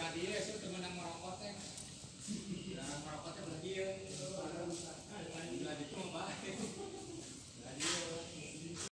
setelah dia itu